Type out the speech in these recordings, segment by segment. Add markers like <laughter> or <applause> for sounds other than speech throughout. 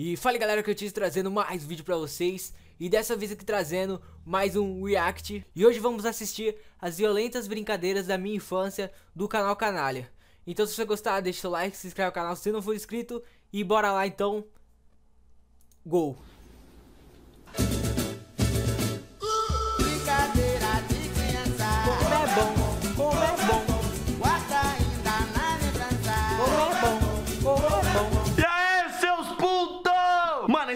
E fala galera que eu estou trazendo mais vídeo pra vocês. E dessa vez aqui trazendo mais um react. E hoje vamos assistir as violentas brincadeiras da minha infância do canal Canalha. Então se você gostar deixa seu like, se inscreve no canal se não for inscrito. E bora lá então. Gol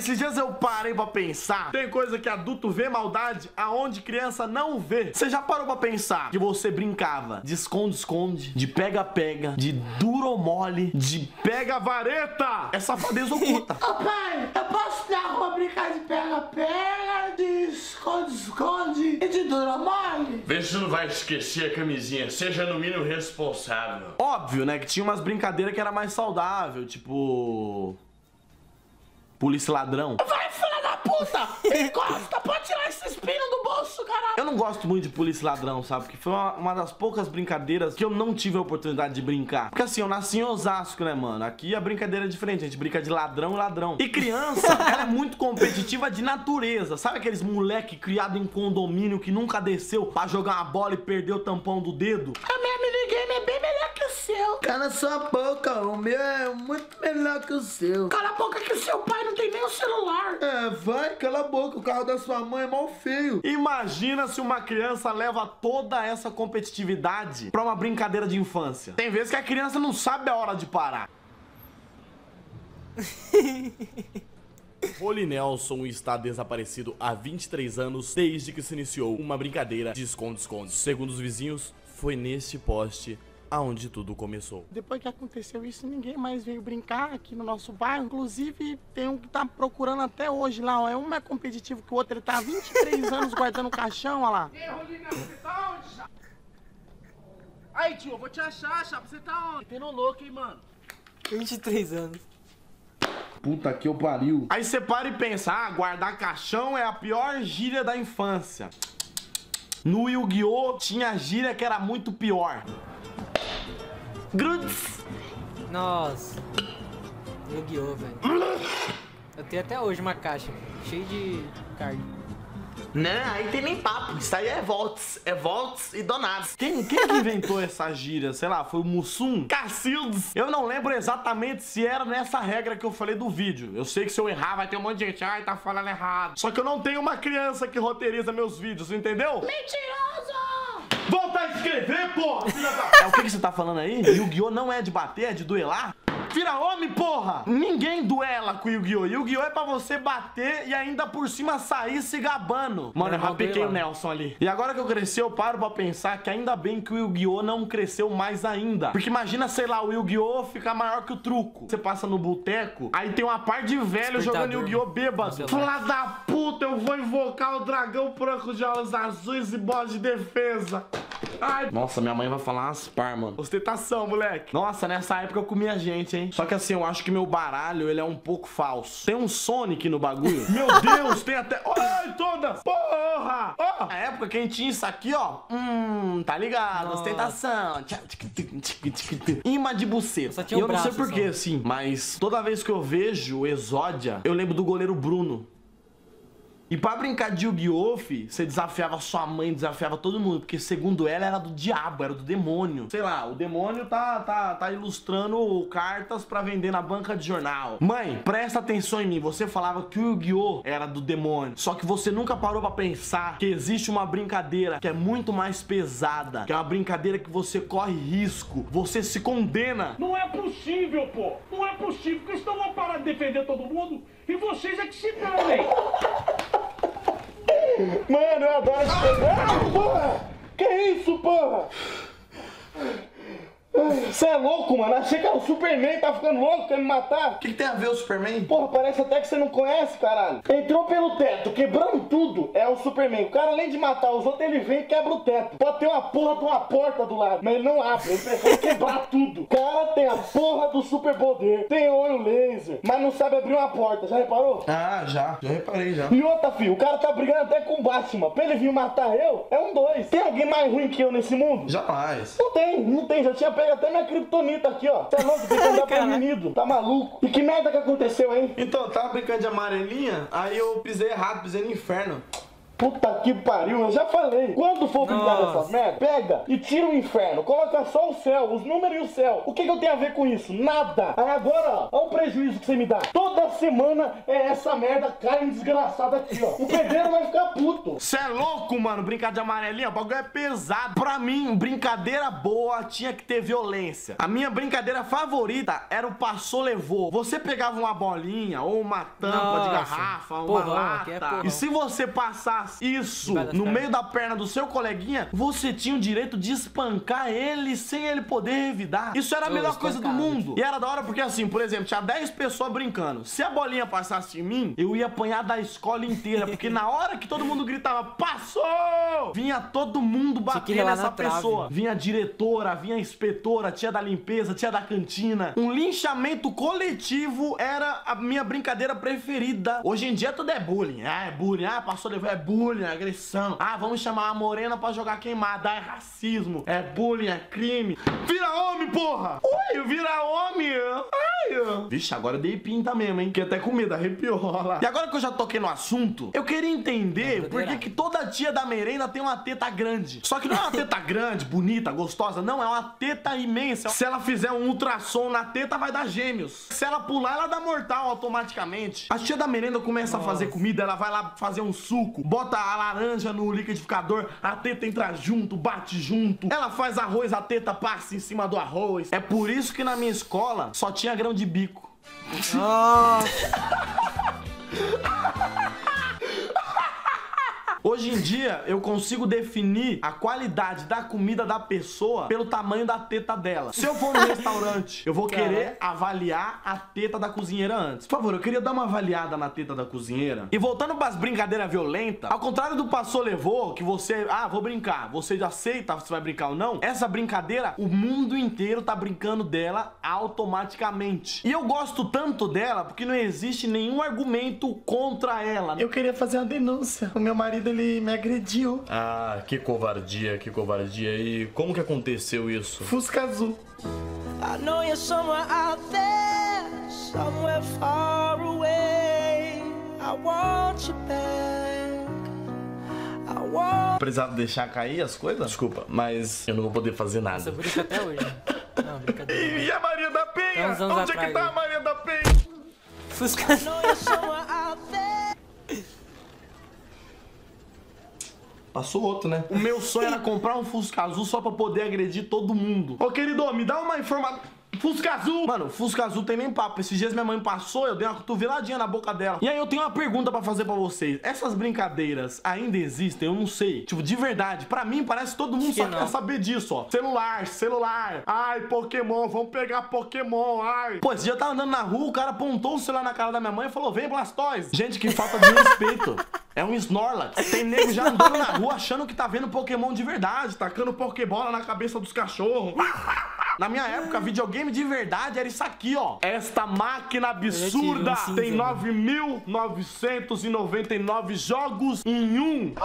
esses dias eu parei pra pensar. Tem coisa que adulto vê maldade aonde criança não vê. Você já parou pra pensar que você brincava de esconde-esconde, de pega-pega, de duro mole, de pega-vareta? É safadeza oculta. <laughs> Ô pai, eu posso na rua brincar de pega-pega, de esconde-esconde e de duro mole? Vê se não vai esquecer a camisinha. Seja no mínimo responsável. Óbvio, né? Que tinha umas brincadeiras que era mais saudável, tipo polícia ladrão. Vai, filha da puta! Encosta, pode tirar esse espinho do bolso, caralho! Eu não gosto muito de polícia ladrão, sabe? Porque foi uma, uma, das poucas brincadeiras que eu não tive a oportunidade de brincar. Porque assim, eu nasci em Osasco, né, mano? Aqui a brincadeira é diferente, a gente brinca de ladrão e ladrão. E criança, <laughs> ela é muito competitiva de natureza. Sabe aqueles moleque criado em condomínio que nunca desceu pra jogar uma bola e perdeu o tampão do dedo? A minha minigame é bem melhor que o seu. Cala sua boca, o meu é muito melhor que o seu. Cala a boca que o seu pai não tem nem o celular. É, vai, cala a boca, o carro da sua mãe é mal feio. Imagina se uma criança leva toda essa competitividade pra uma brincadeira de infância. Tem vezes que a criança não sabe a hora de parar. <laughs> Rony Nelson está desaparecido há 23 anos desde que se iniciou uma brincadeira de esconde-esconde. Segundo os vizinhos, foi neste poste aonde tudo começou. Depois que aconteceu isso, ninguém mais veio brincar aqui no nosso bairro. Inclusive, tem um que tá procurando até hoje lá, ó. É um mais competitivo que o outro. Ele tá há 23 <laughs> anos guardando o caixão, ó lá. Ei, Rolina, você tá onde, chapa? Aí, tio, eu vou te achar, chapa. Você tá onde? Tendo louco, hein, mano? 23 anos. Puta que eu pariu. Aí você para e pensa, ah, guardar caixão é a pior gíria da infância. No Yu-Gi-Oh! tinha gíria que era muito pior. Gruds. Nossa. Yu-Gi-Oh, velho. Eu tenho até hoje uma caixa cheia de carne. Não, aí tem nem papo. Isso aí é Volts. É Volts e Donados. Quem, quem que inventou essa gíria? Sei lá, foi o Mussum? Cacildes. Eu não lembro exatamente se era nessa regra que eu falei do vídeo. Eu sei que se eu errar vai ter um monte de gente. Ai, tá falando errado. Só que eu não tenho uma criança que roteiriza meus vídeos, entendeu? Mentiroso! Escrever, porra! É o que, que você tá falando aí? Yu-Gi-Oh! não é de bater, é de duelar? Vira homem, porra! Ninguém duela com Yu-Gi-Oh! Yu-Gi-Oh! é pra você bater e ainda por cima sair se gabando. Mano, eu rapequei o Nelson ali. E agora que eu cresci, eu paro pra pensar que ainda bem que o Yu-Gi-Oh! não cresceu mais ainda. Porque imagina, sei lá, o Yu-Gi-Oh! ficar maior que o truco. Você passa no boteco, aí tem uma par de velho jogando Yu-Gi-Oh! bêbado. Fala da puta, eu vou invocar o dragão branco de olhos azuis e bola de defesa. Nossa, minha mãe vai falar umas par, mano. Ostentação, moleque. Nossa, nessa época eu comia gente, hein? Só que assim, eu acho que meu baralho, ele é um pouco falso. Tem um Sonic no bagulho. meu Deus, tem até... Ai, todas! Porra! Ó, oh, na época quem tinha isso aqui, ó. Hum, tá ligado? Nossa. Ostentação. Imã de buceta. E eu não sei porquê, assim, mas toda vez que eu vejo Exódia, eu lembro do goleiro Bruno. E pra brincar de Yu-Gi-Oh! você desafiava sua mãe, desafiava todo mundo, porque segundo ela era do diabo, era do demônio. Sei lá, o demônio tá, tá, tá ilustrando cartas pra vender na banca de jornal. Mãe, presta atenção em mim, você falava que o Yu-Gi-Oh! era do demônio, só que você nunca parou pra pensar que existe uma brincadeira que é muito mais pesada, que é uma brincadeira que você corre risco, você se condena. Não é possível, pô! Não é possível, porque estão vão parar de defender todo mundo e vocês é que se danem! Mano, eu adoro esse Ah, porra! Que isso, porra? Você é louco, mano? Achei que era o Superman, tá ficando louco, quer me matar? O que, que, tem a ver o Superman? Porra, parece até que você não conhece, caralho. Entrou pelo teto, quebrando tudo, é o Superman. O cara, além de matar os outros, ele vem e quebra o teto. Pode ter uma porra de uma porta do lado, mas ele não abre, ele prefere <laughs> quebrar tudo. O cara tem a porra do super poder, tem olho laser, mas não sabe abrir uma porta, já reparou? Ah, já, já reparei já. E outra, filho, o cara tá brigando até com o Batman. Pra ele vir matar eu, é um dois. Tem alguém mais ruim que eu nesse mundo? Jamais. Não tem, não tem, já tinha pega até minha criptonita aqui, ó. Você é louco, tem que andar <laughs> prevenido. Tá maluco? E que merda que aconteceu, hein? Então, eu tava brincando de amarelinha, aí eu pisei errado, pisei no inferno. Puta que pariu, eu já falei. Quando for brincar dessas merda, pega e tira o inferno. Coloca só o céu, os números e o céu. O que, que eu tenho a ver com isso? Nada. Aí agora, ó, olha o prejuízo que você me dá. Toda semana é essa merda cai desgraçada aqui, ó. O pedreiro vai ficar puto. Cê é louco, mano, brincar de amarelinha, o bagulho é pesado. Pra mim, brincadeira boa tinha que ter violência. A minha brincadeira favorita era o passou levou. Você pegava uma bolinha ou uma tampa de Nossa, garrafa, uma porrão, lata. aqui é e se você passasse isso no meio da perna do seu coleguinha, você tinha o direito de espancar ele sem ele poder revidar. Isso era a melhor coisa do mundo. E era da hora porque assim, por exemplo, tinha 10 pessoas brincando. Se a bolinha passasse em mim, eu ia apanhar da escola inteira, porque na hora que todo mundo gritava passou, vinha todo mundo bater nessa trave. pessoa. Vinha a diretora, vinha a inspetora, tia da limpeza, tia da cantina. Um linchamento coletivo era a minha brincadeira preferida. Hoje em dia tudo é bullying. Ah, é bullying. Ah, passou levou é bullying, é agressão. Ah, vamos chamar a morena pra jogar queimada. Ah, é racismo. É bullying, é crime. Vira homem, porra! Ui, vira homem! Ai! Vixe, agora eu dei pinta mesmo, hein? Fiquei até com medo, arrepiou <laughs> lá. E agora que eu já toquei no assunto, eu queria entender por que, que toda tia da merenda tem uma teta grande. Só que não é uma teta <laughs> grande, bonita, gostosa, não, é uma teta imensa. Se ela fizer um ultrassom na teta, vai dar gêmeos. Se ela pular, ela dá mortal automaticamente. A tia da merenda começa a fazer comida, ela vai lá fazer um suco, bota a laranja no liquidificador, a teta entra junto, bate junto. Ela faz arroz, a teta passa em cima do arroz. É por isso que na minha escola só tinha grão de bico. <laughs> Hoje em dia, eu consigo definir a qualidade da comida da pessoa pelo tamanho da teta dela. Se eu for no <laughs> restaurante, eu vou querer avaliar a teta da cozinheira antes. Por favor, eu queria dar uma avaliada na teta da cozinheira. E voltando pras brincadeiras violentas, ao contrário do passou levou, que você, ah, vou brincar, você já aceita se vai brincar ou não, essa brincadeira, o mundo inteiro tá brincando dela automaticamente. E eu gosto tanto dela porque não existe nenhum argumento contra ela. Eu queria fazer uma denúncia. O meu marido, ele me agrediu. Ah, que covardia, que covardia. E como que aconteceu isso? Fusca azul. I know you're somewhere out there, somewhere far away. I want you back. I want. Precisava deixar cair as coisas? Desculpa, mas eu não vou poder fazer Essa nada. brinca até hoje. Não, brincadeira. E a Maria da Penha? Onde é que tá a Maria da Penha? Fusca. I know you're somewhere out there. Passou outro, né? O meu sonho era comprar um Fusca Azul só pra poder agredir todo mundo. Ô, querido, me dá uma informação. Fusca Azul! Mano, Fusca Azul tem nem papo. Esses dias minha mãe passou, eu dei uma cotoveladinha na boca dela. E aí eu tenho uma pergunta pra fazer pra vocês. Essas brincadeiras ainda existem? Eu não sei. Tipo, de verdade, pra mim parece que todo mundo Acho só que quer não. saber disso, ó. Celular, celular. Ai, Pokémon, vamos pegar Pokémon, ai. Pô, esse dia eu tava andando na rua, o cara apontou o celular na cara da minha mãe e falou: vem, Blastoise. Gente, que falta de respeito. <laughs> É um Snorlax. Tem nego já andando na rua achando que tá vendo Pokémon de verdade, tacando Pokébola na cabeça dos cachorros. Na minha época, videogame de verdade era isso aqui, ó. Esta máquina absurda tem mano. 9.999 jogos em um. Tá,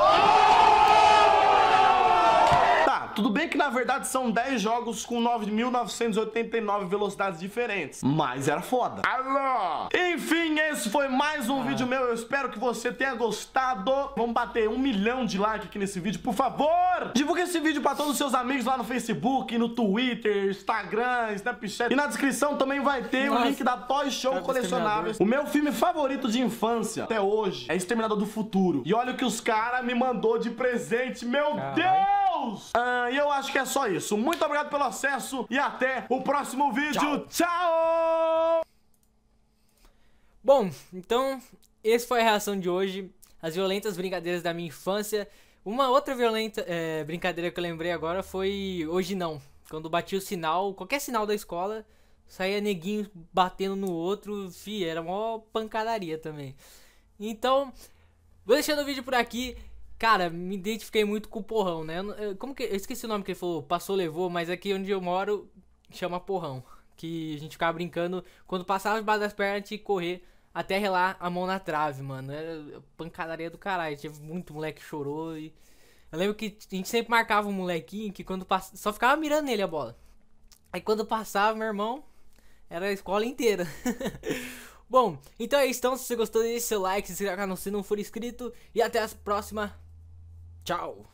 tudo bem que na verdade são 10 jogos com 9.989 velocidades diferentes. Mas era foda. Alô! Enfim, esse foi mais um vídeo meu. Eu espero que você tenha gostado. Vamos bater um milhão de likes aqui nesse vídeo, por favor! Divulgue esse vídeo pra todos os seus amigos lá no Facebook, no Twitter, Instagram, Snapchat. E na descrição também vai ter o Nossa. link da Toy Show Colecionáveis. O meu filme favorito de infância até hoje é Exterminador do Futuro. E olha o que os caras me mandou de presente, meu Deus! Ah, e eu acho que é só isso. Muito obrigado pelo acesso e até o próximo vídeo. Tchau! Bom, então, esse foi a reação de hoje. As violentas brincadeiras da minha infância. Uma outra violenta é, brincadeira que eu lembrei agora foi hoje não. Quando bati o sinal, qualquer sinal da escola, saía neguinho batendo no outro. Fi, era uma pancadaria também. Então, vou deixando o vídeo por aqui. Cara, me identifiquei muito com o porrão, né? Eu como que. Eu esqueci o nome que ele falou, passou, levou, mas aqui onde eu moro chama porrão. Que a gente ficava brincando. Quando passava debaixo das pernas, tinha que correr até relar a mão na trave, mano. Era pancadaria do caralho. Teve muito moleque que chorou e. Eu lembro que a gente sempre marcava um molequinho que quando passa, só ficava mirando nele a bola. Aí quando passava, meu irmão, era a escola inteira. <laughs> Bom, então é isso. Então, se você gostou, deixe seu like, se inscreva no canal se não for inscrito. E até a próxima. Tchau.